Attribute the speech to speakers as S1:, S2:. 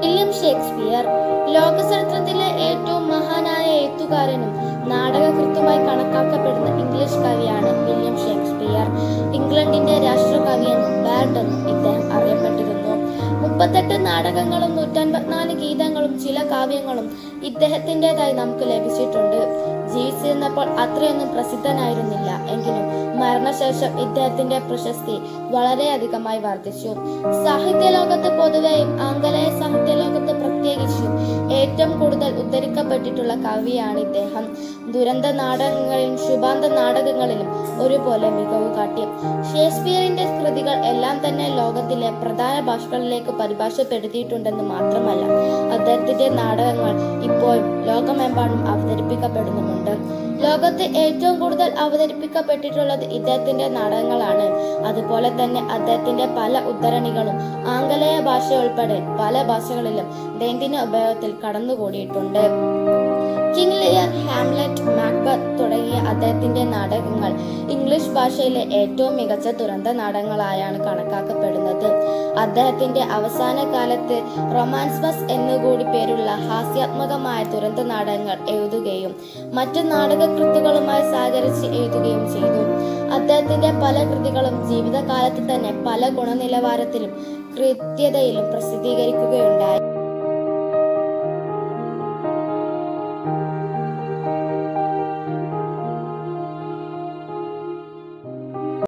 S1: William Shakespeare ലോകചരിത്രത്തിലെ ഏറ്റവും മഹാനായ എഴുത്തുകാരനും നാടകകൃത്തുമായി കണക്കാക്കപ്പെടുന്ന ഇംഗ്ലീഷ് കവിയാണ് വില്യം ഷേക്സ്പിയർ മുപ്പത്തെട്ട് നാടകങ്ങളും നൂറ്റൻപത്തിനാല് ഗീതങ്ങളും ചില കാവ്യങ്ങളും ഇദ്ദേഹത്തിന്റെതായി നമുക്ക് ലഭിച്ചിട്ടുണ്ട്. ജീവിച്ചിരുന്നപ്പോൾ അത്രയൊന്നും പ്രസിദ്ധനായിരുന്നില്ല. എങ്കിലും മരണശേഷം ഇദ്ദേഹത്തിന്റെ പ്രശസ്തി വളരെയധികമായി വർദ്ധിച്ചു. സാഹിത്യ ലോകത്ത് പൊതുവെയും ആംഗലേയ സാഹിത്യ ലോകത്ത് പ്രത്യേകിച്ചും ഏറ്റവും കൂടുതൽ ഉദ്ധരിക്കപ്പെട്ടിട്ടുള്ള കവിയാണ് ഇദ്ദേഹം. ദുരന്ത നാടകങ്ങളിലും ശുഭാന്ത നാടകങ്ങളിലും ഒരുപോലെ മികവ് കാട്ടി ഷേക്സ്പിയറിന്റെ കൃതികൾ തന്നെ ലോകത്തിലെ പ്രധാന ഭാഷകളിലേക്ക് പരിഭാഷപ്പെടുത്തിയിട്ടുണ്ടെന്ന് മാത്രമല്ല അദ്ദേഹത്തിന്റെ നാടകങ്ങൾ ഇപ്പോൾ ലോകമെമ്പാടും അവതരിപ്പിക്കപ്പെടുന്നുമുണ്ട്. ലോകത്ത് ഏറ്റവും കൂടുതൽ അവതരിപ്പിക്കപ്പെട്ടിട്ടുള്ളത് ഇദ്ദേഹത്തിന്റെ നാടകങ്ങളാണ്. അതുപോലെ തന്നെ അദ്ദേഹത്തിന്റെ പല ഉദ്ധരണികളും ആംഗലേയ ഭാഷ ഉൾപ്പെടെ പല ഭാഷകളിലും ദൈനംദിന ഉപയോഗത്തിൽ കടന്നുകൂടിയിട്ടുണ്ട്. കിങ് അദ്ദേഹത്തിന്റെ നാടകങ്ങൾ ഇംഗ്ലീഷ് ഭാഷയിലെ ഏറ്റവും മികച്ച തുറന്ത നാടകങ്ങളായാണ് കണക്കാക്കപ്പെടുന്നത്. അദ്ദേഹത്തിന്റെ അവസാന കാലത്ത് റൊമാൻസ് ബസ് എന്നുകൂടി പേരുള്ള ഹാസ്യാത്മകമായ തുരന്ത നാടകങ്ങൾ എഴുതുകയും മറ്റു നാടകകൃത്തുകളുമായി സഹകരിച്ച് എഴുതുകയും ചെയ്തു. അദ്ദേഹത്തിന്റെ പല കൃതികളും ജീവിതകാലത്ത് തന്നെ പല ഗുണനിലവാരത്തിലും കൃത്യതയിലും പ്രസിദ്ധീകരിക്കുകയുണ്ടായി.